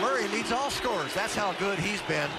Murray leads all scorers. That's how good he's been.